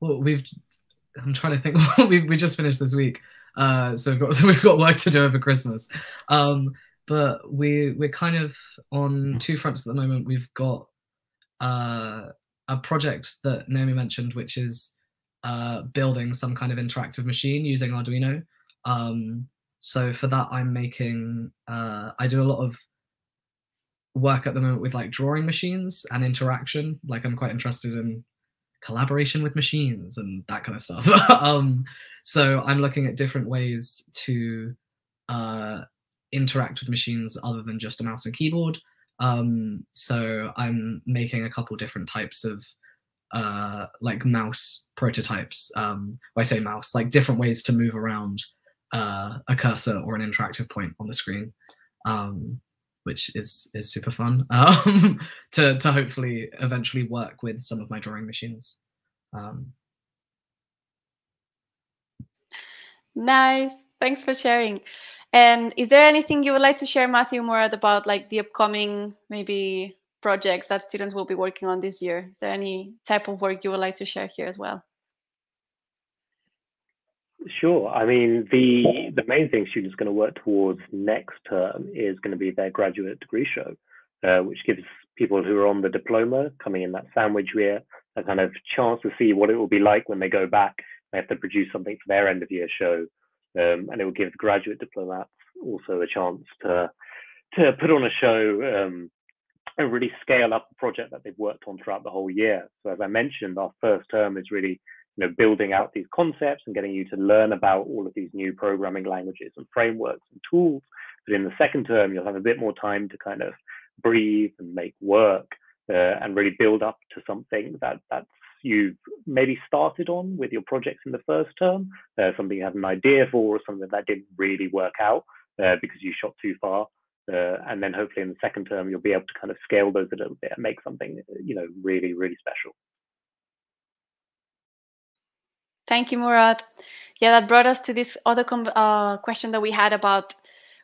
well, we've. I'm trying to think. we we just finished this week, uh, so we've got so we've got work to do over Christmas. Um, but we we're kind of on two fronts at the moment. We've got uh, a project that Naomi mentioned, which is uh, building some kind of interactive machine using Arduino. Um, so for that, I'm making. Uh, I do a lot of work at the moment with like drawing machines and interaction. Like I'm quite interested in collaboration with machines and that kind of stuff. um, so I'm looking at different ways to uh, interact with machines other than just a mouse and keyboard. Um, so I'm making a couple different types of uh, like mouse prototypes. Um, I say mouse, like different ways to move around uh, a cursor or an interactive point on the screen, um, which is is super fun um, to to hopefully eventually work with some of my drawing machines. Um, nice. Thanks for sharing. And is there anything you would like to share, Matthew, more about like the upcoming maybe projects that students will be working on this year? Is there any type of work you would like to share here as well? Sure. I mean, the the main thing students are going to work towards next term is going to be their graduate degree show, uh, which gives people who are on the diploma coming in that sandwich year a kind of chance to see what it will be like when they go back. They have to produce something for their end of year show, um, and it will give the graduate diplomats also a chance to to put on a show um, and really scale up the project that they've worked on throughout the whole year. So as I mentioned, our first term is really you know, building out these concepts and getting you to learn about all of these new programming languages and frameworks and tools. But in the second term, you'll have a bit more time to kind of breathe and make work uh, and really build up to something that that's you've maybe started on with your projects in the first term, uh, something you had an idea for, or something that didn't really work out uh, because you shot too far. Uh, and then hopefully in the second term, you'll be able to kind of scale those a little bit and make something, you know, really, really special. Thank you, Murad. Yeah, that brought us to this other uh, question that we had about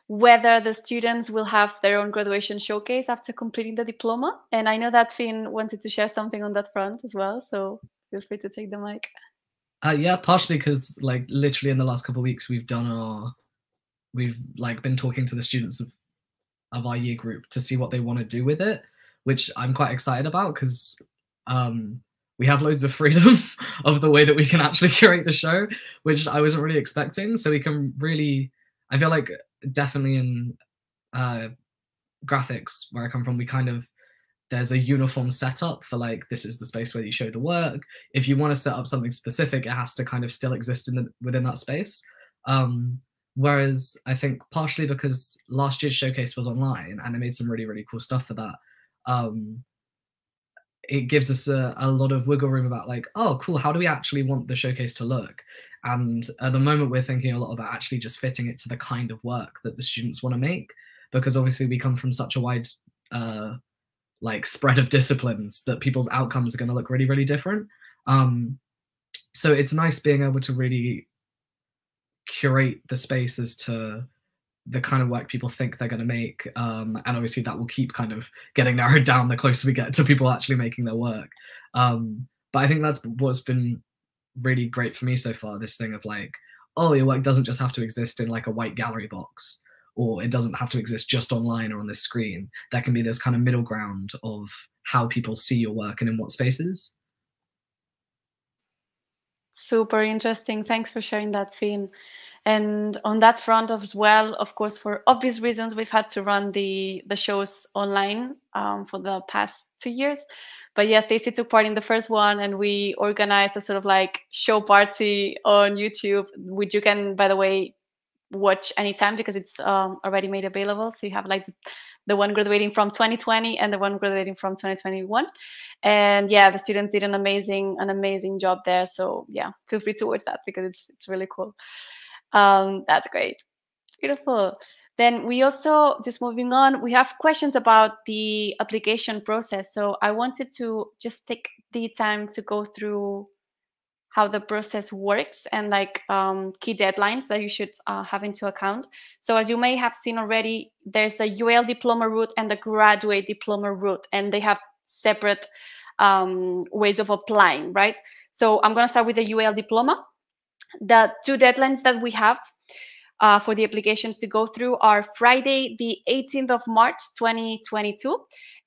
whether the students will have their own graduation showcase after completing the diploma. And I know that Finn wanted to share something on that front as well. So feel free to take the mic. Uh, yeah, partially because like literally in the last couple of weeks we've done our, we've like been talking to the students of of our year group to see what they want to do with it, which I'm quite excited about because um, we have loads of freedom of the way that we can actually curate the show, which I wasn't really expecting. So we can really, I feel like definitely in uh, graphics where I come from, we kind of there's a uniform setup for like this is the space where you show the work. If you want to set up something specific, it has to kind of still exist in the, within that space. Um, whereas I think partially because last year's showcase was online and it made some really really cool stuff for that. Um, it gives us a, a lot of wiggle room about like, oh, cool, how do we actually want the showcase to look? And at the moment, we're thinking a lot about actually just fitting it to the kind of work that the students want to make, because obviously we come from such a wide uh, like spread of disciplines that people's outcomes are going to look really, really different. Um, so it's nice being able to really curate the space as to the kind of work people think they're going to make um, and obviously that will keep kind of getting narrowed down the closer we get to people actually making their work. Um, but i think that's what's been really great for me so far this thing of like oh your work doesn't just have to exist in like a white gallery box or it doesn't have to exist just online or on this screen. There can be this kind of middle ground of how people see your work and in what spaces. Super interesting. Thanks for sharing that Finn and on that front as well, of course, for obvious reasons, we've had to run the the shows online um, for the past two years. But yes, Stacey took part in the first one, and we organized a sort of like show party on YouTube, which you can, by the way, watch anytime because it's um, already made available. So you have like the one graduating from 2020 and the one graduating from 2021 and yeah the students did an amazing an amazing job there so yeah feel free to watch that because it's it's really cool um, that's great. Beautiful. Then we also, just moving on, we have questions about the application process. So I wanted to just take the time to go through how the process works and like um, key deadlines that you should uh, have into account. So as you may have seen already, there's the UAL diploma route and the graduate diploma route, and they have separate um, ways of applying, right? So I'm going to start with the UAL diploma the two deadlines that we have uh, for the applications to go through are Friday, the 18th of March, 2022,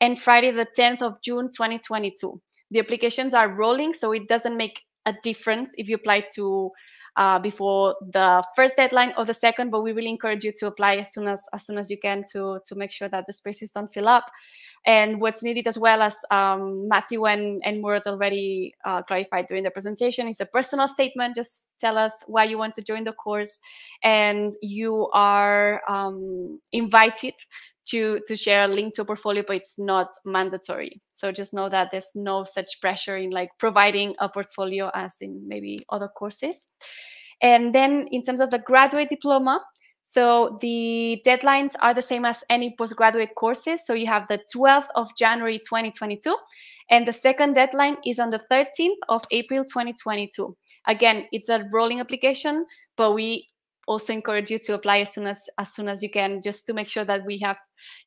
and Friday, the 10th of June, 2022. The applications are rolling, so it doesn't make a difference if you apply to uh, before the first deadline or the second, but we really encourage you to apply as soon as as soon as you can to to make sure that the spaces don't fill up. And what's needed as well as um, Matthew and, and Murad already uh, clarified during the presentation is a personal statement. Just tell us why you want to join the course. And you are um, invited to, to share a link to a portfolio, but it's not mandatory. So just know that there's no such pressure in like providing a portfolio as in maybe other courses. And then in terms of the graduate diploma, so the deadlines are the same as any postgraduate courses. So you have the 12th of January 2022, and the second deadline is on the 13th of April 2022. Again, it's a rolling application, but we also encourage you to apply as soon as as soon as you can, just to make sure that we have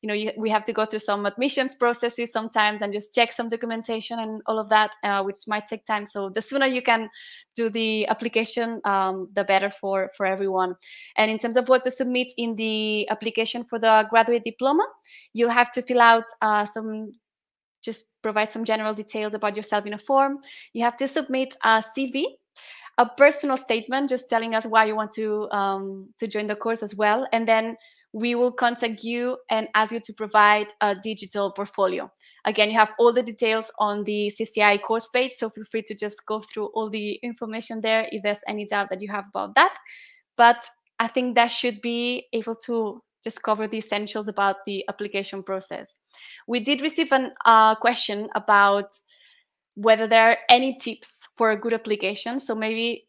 you know you, we have to go through some admissions processes sometimes and just check some documentation and all of that uh, which might take time. So the sooner you can do the application um, the better for for everyone. And in terms of what to submit in the application for the graduate diploma you'll have to fill out uh, some just provide some general details about yourself in a form. You have to submit a cv a personal statement just telling us why you want to um, to join the course as well. And then we will contact you and ask you to provide a digital portfolio. Again, you have all the details on the CCI course page, so feel free to just go through all the information there if there's any doubt that you have about that. But I think that should be able to just cover the essentials about the application process. We did receive a uh, question about whether there are any tips for a good application. So maybe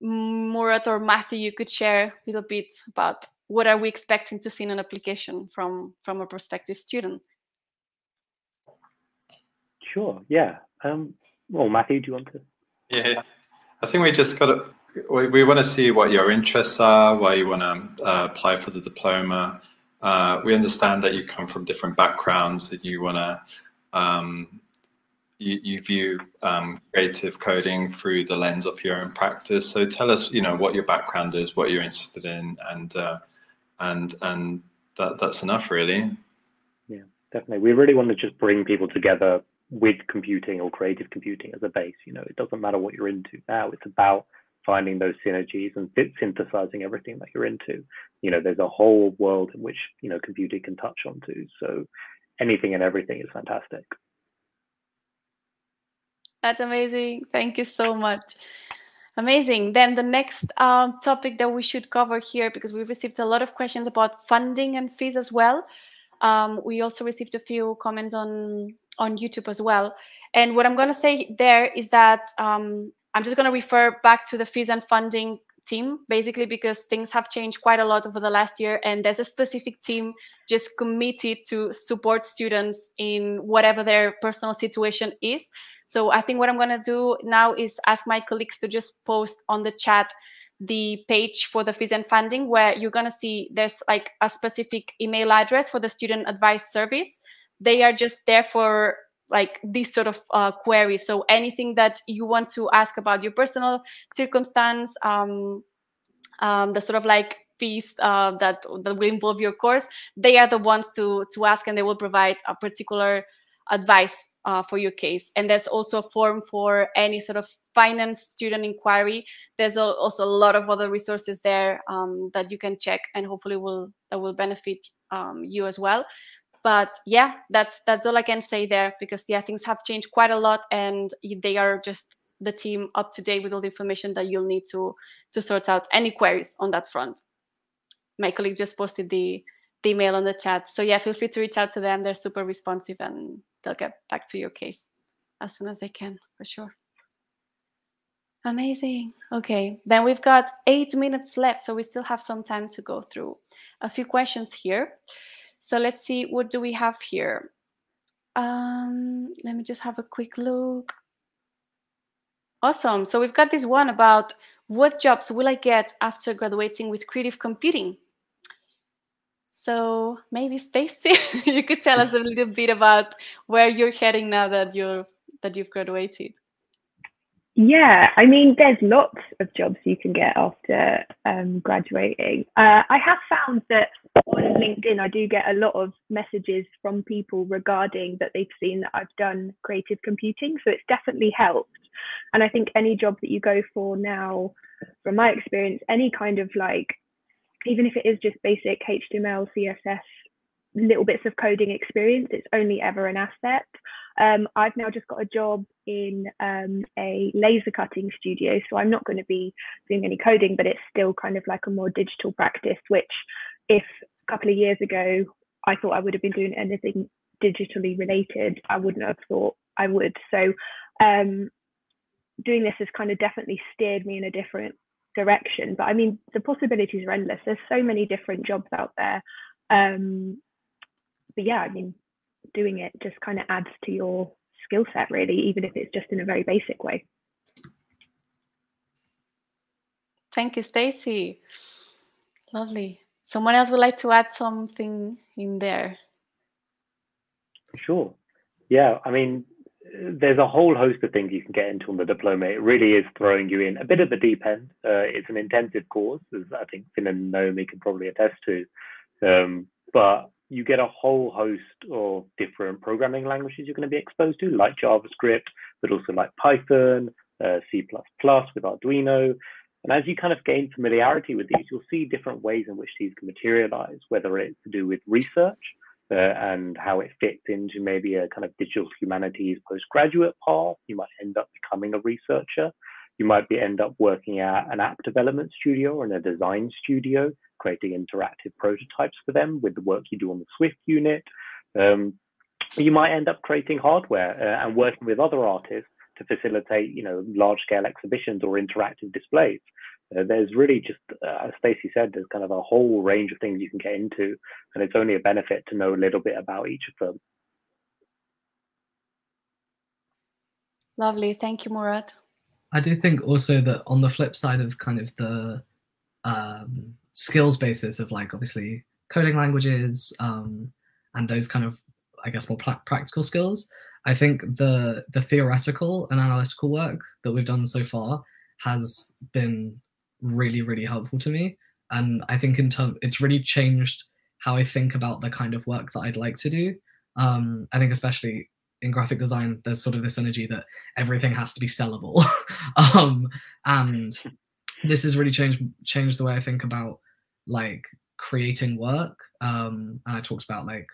Murad or Matthew, you could share a little bit about what are we expecting to see in an application from from a prospective student? Sure. Yeah. Um, well, Matthew, do you want to? Yeah, I think we just got to. We, we want to see what your interests are, why you want to uh, apply for the diploma. Uh, we understand that you come from different backgrounds, that you want to um, you, you view um, creative coding through the lens of your own practice. So tell us, you know, what your background is, what you're interested in, and uh, and and that that's enough, really. Yeah, definitely. We really want to just bring people together with computing or creative computing as a base. You know, it doesn't matter what you're into now. It's about finding those synergies and synthesizing everything that you're into. You know, there's a whole world in which you know computing can touch onto. So anything and everything is fantastic. That's amazing. Thank you so much. Amazing. Then the next um, topic that we should cover here, because we've received a lot of questions about funding and fees as well. Um, we also received a few comments on on YouTube as well. And what I'm going to say there is that um, I'm just going to refer back to the fees and funding team, basically because things have changed quite a lot over the last year, and there's a specific team just committed to support students in whatever their personal situation is. So I think what I'm going to do now is ask my colleagues to just post on the chat the page for the fees and funding where you're going to see there's like a specific email address for the student advice service. They are just there for like this sort of uh, queries. So anything that you want to ask about your personal circumstance, um, um, the sort of like fees uh, that that will involve your course, they are the ones to to ask, and they will provide a particular advice uh, for your case. And there's also a form for any sort of finance student inquiry. There's also a lot of other resources there um, that you can check, and hopefully will that will benefit um, you as well. But yeah, that's that's all I can say there because yeah, things have changed quite a lot, and they are just the team up to date with all the information that you'll need to to sort out any queries on that front. My colleague just posted the the email on the chat. So yeah, feel free to reach out to them. They're super responsive and they'll get back to your case as soon as they can, for sure. Amazing. Okay, then we've got eight minutes left, so we still have some time to go through a few questions here. So let's see, what do we have here? Um, let me just have a quick look. Awesome. So we've got this one about what jobs will I get after graduating with creative computing? So maybe Stacey, you could tell us a little bit about where you're heading now that you're that you've graduated. Yeah, I mean, there's lots of jobs you can get after um, graduating. Uh, I have found that on LinkedIn, I do get a lot of messages from people regarding that they've seen that I've done creative computing. So it's definitely helped. And I think any job that you go for now, from my experience, any kind of like even if it is just basic HTML, CSS, little bits of coding experience, it's only ever an asset. Um, I've now just got a job in um, a laser cutting studio, so I'm not going to be doing any coding, but it's still kind of like a more digital practice, which if a couple of years ago I thought I would have been doing anything digitally related, I wouldn't have thought I would. So um, doing this has kind of definitely steered me in a different direction. But I mean, the possibilities are endless. There's so many different jobs out there. Um, but yeah, I mean, doing it just kind of adds to your skill set, really, even if it's just in a very basic way. Thank you, Stacey. Lovely. Someone else would like to add something in there? Sure. Yeah, I mean, there's a whole host of things you can get into on the diploma. It really is throwing you in a bit of the deep end. Uh, it's an intensive course, as I think Finn and Naomi can probably attest to. Um, but you get a whole host of different programming languages you're going to be exposed to, like JavaScript, but also like Python, uh, C++ with Arduino. And as you kind of gain familiarity with these, you'll see different ways in which these can materialize, whether it's to do with research, uh, and how it fits into maybe a kind of digital humanities postgraduate path. You might end up becoming a researcher. You might be end up working at an app development studio or in a design studio, creating interactive prototypes for them with the work you do on the Swift unit. Um, you might end up creating hardware uh, and working with other artists to facilitate, you know, large scale exhibitions or interactive displays. Uh, there's really just, uh, as Stacey said, there's kind of a whole range of things you can get into, and it's only a benefit to know a little bit about each of them. Lovely, thank you, Murad. I do think also that on the flip side of kind of the um, skills basis of like obviously coding languages um, and those kind of I guess more practical skills, I think the the theoretical and analytical work that we've done so far has been really really helpful to me, and I think in term it's really changed how I think about the kind of work that I'd like to do. Um, I think especially in graphic design, there's sort of this energy that everything has to be sellable, um, and this has really changed changed the way I think about like creating work. Um, and I talked about like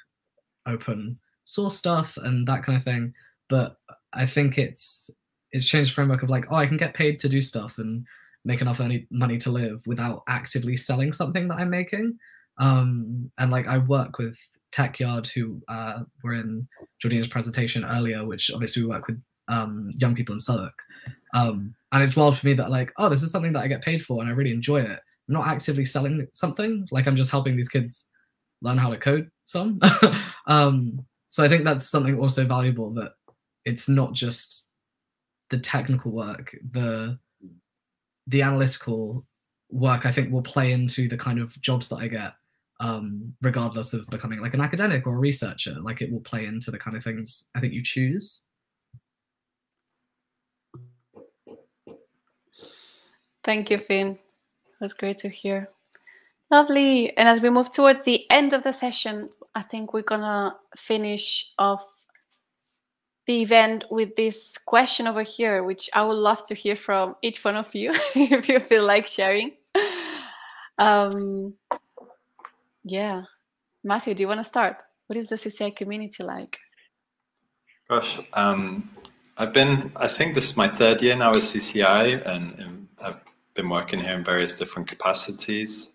open source stuff and that kind of thing. But I think it's it's changed the framework of like, oh, I can get paid to do stuff and make enough money to live without actively selling something that I'm making. Um, and like I work with Tech Yard, who uh, were in Georgina's presentation earlier, which obviously we work with um, young people in Southwark. Um, and it's wild for me that like, oh, this is something that I get paid for and I really enjoy it. I'm not actively selling something, like I'm just helping these kids learn how to code some. um, so I think that's something also valuable that it's not just the technical work, the the analytical work I think will play into the kind of jobs that I get, um, regardless of becoming like an academic or a researcher. Like it will play into the kind of things I think you choose. Thank you, Finn. That's great to hear. Lovely. And as we move towards the end of the session, I think we're gonna finish off the event with this question over here, which I would love to hear from each one of you if you feel like sharing. Um, yeah. Matthew, do you want to start? What is the CCI community like? Gosh, um, I've been, I think this is my third year now at CCI, and, and I've been working here in various different capacities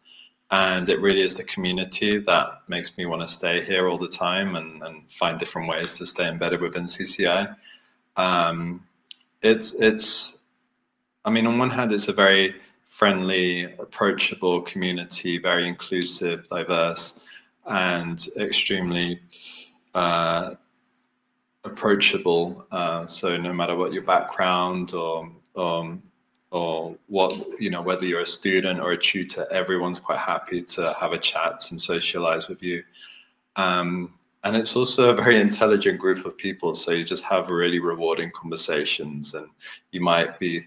and it really is the community that makes me want to stay here all the time and, and find different ways to stay embedded within CCI. Um, it's it's, I mean, on one hand, it's a very friendly, approachable community, very inclusive, diverse, and extremely uh, approachable. Uh, so no matter what your background or, or or what you know whether you're a student or a tutor everyone's quite happy to have a chat and socialize with you. Um, and it's also a very intelligent group of people so you just have really rewarding conversations and you might be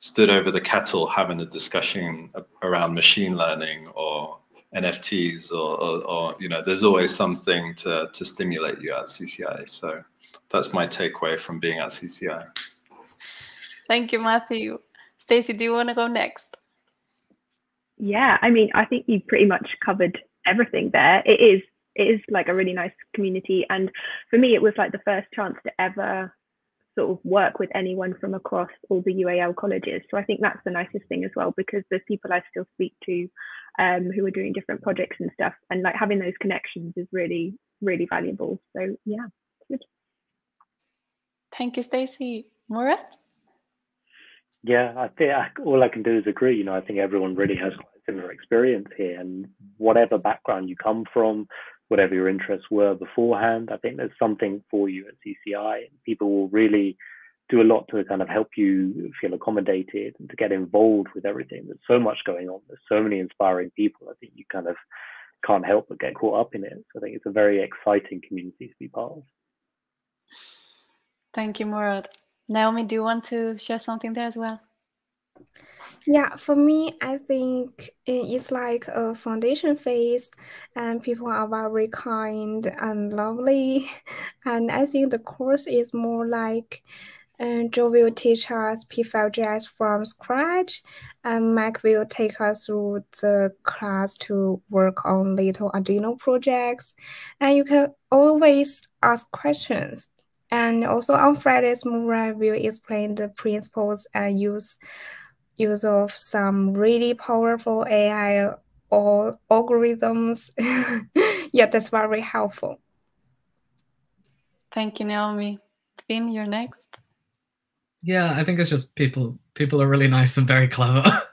stood over the kettle having a discussion around machine learning or nfts or, or, or you know there's always something to, to stimulate you at cci so that's my takeaway from being at cci thank you matthew Stacey, do you want to go next? Yeah, I mean, I think you pretty much covered everything there. It is it is like a really nice community, and for me, it was like the first chance to ever sort of work with anyone from across all the UAL colleges. So I think that's the nicest thing as well because there's people I still speak to um, who are doing different projects and stuff, and like having those connections is really really valuable. So yeah, good. Thank you, Stacey. Murad? Yeah, I think all I can do is agree. You know, I think everyone really has quite a similar experience here, and whatever background you come from, whatever your interests were beforehand, I think there's something for you at CCI. People will really do a lot to kind of help you feel accommodated and to get involved with everything. There's so much going on. There's so many inspiring people. I think you kind of can't help but get caught up in it. So I think it's a very exciting community to be part of. Thank you, Murad. Naomi, do you want to share something there as well? Yeah, for me, I think it's like a foundation phase, and people are very kind and lovely. And I think the course is more like uh, Joe will teach us p5.js from scratch, and Mike will take us through the class to work on little Arduino projects. And you can always ask questions and also on Fridays, Murad will explain the principles and use use of some really powerful AI or algorithms. yeah, that's very helpful. Thank you, Naomi. Finn, you're next. yeah, I think it's just people people are really nice and very clever.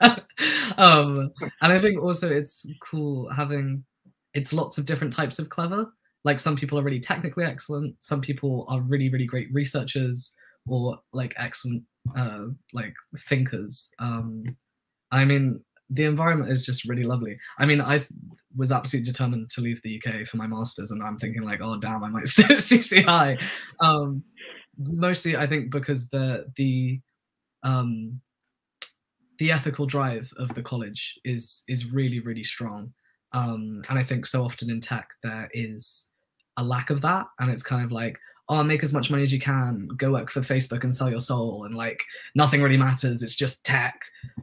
um, and I think also it's cool having it's lots of different types of clever. Like some people are really technically excellent, some people are really really great researchers or like excellent uh, like thinkers. Um, I mean, the environment is just really lovely. I mean, I was absolutely determined to leave the UK for my masters, and I'm thinking like, oh damn, I might stay at CCI. Um, mostly, I think because the the um, the ethical drive of the college is is really really strong, um, and I think so often in tech there is a lack of that, and it's kind of like, oh, make as much money as you can, go work for Facebook and sell your soul, and like nothing really matters. It's just tech,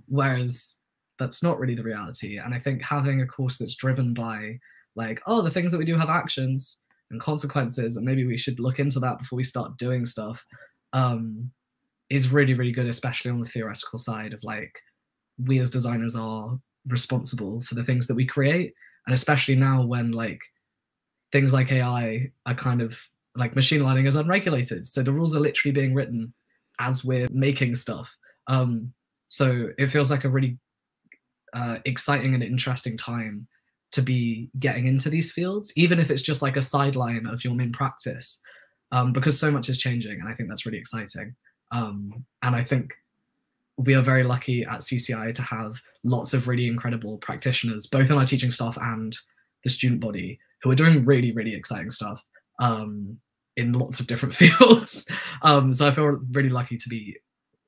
whereas that's not really the reality. And I think having a course that's driven by like, oh, the things that we do have actions and consequences, and maybe we should look into that before we start doing stuff, um, is really, really good, especially on the theoretical side of like, we as designers are responsible for the things that we create. And especially now when like things like AI are kind of like machine learning is unregulated. So the rules are literally being written as we're making stuff. Um, so it feels like a really uh, exciting and interesting time to be getting into these fields, even if it's just like a sideline of your main practice, um, because so much is changing, and I think that's really exciting. Um, and I think we are very lucky at CCI to have lots of really incredible practitioners, both in our teaching staff and the student body, who are doing really, really exciting stuff um, in lots of different fields. Um, so I feel really lucky to be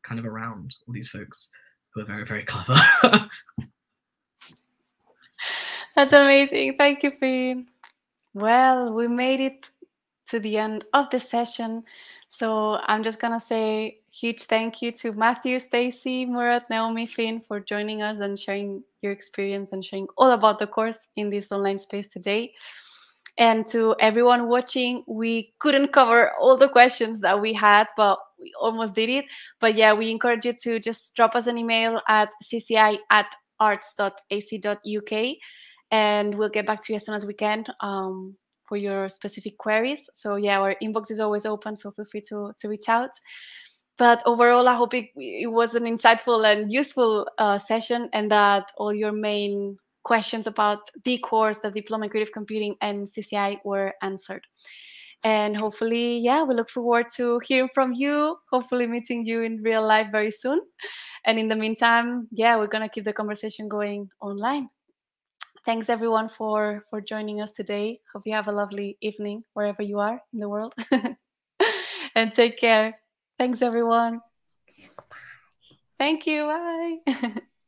kind of around all these folks who are very, very clever. That's amazing. Thank you, Finn. Well, we made it to the end of the session. So I'm just going to say huge thank you to Matthew, Stacey, Murad, Naomi, Finn for joining us and sharing your experience and sharing all about the course in this online space today. And to everyone watching, we couldn't cover all the questions that we had, but we almost did it. But yeah, we encourage you to just drop us an email at cci at arts.ac.uk and we'll get back to you as soon as we can um, for your specific queries. So yeah, our inbox is always open, so feel free to, to reach out. But overall, I hope it, it was an insightful and useful uh, session and that all your main questions about the course, the Diploma in Creative Computing and CCI were answered. And hopefully, yeah, we look forward to hearing from you, hopefully meeting you in real life very soon. And in the meantime, yeah, we're going to keep the conversation going online. Thanks everyone for for joining us today. Hope you have a lovely evening wherever you are in the world. and take care. Thanks everyone. Thank you. Bye.